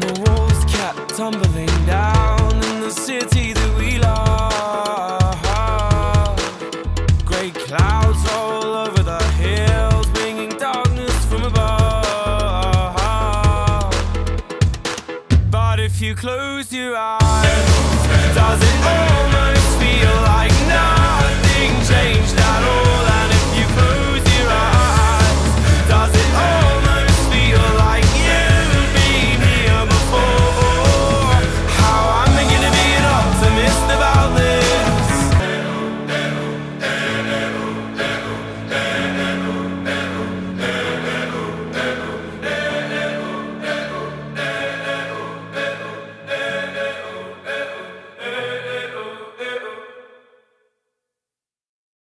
The walls kept tumbling down in the city that we love. Great clouds all over the hills, bringing darkness from above. But if you close your eyes,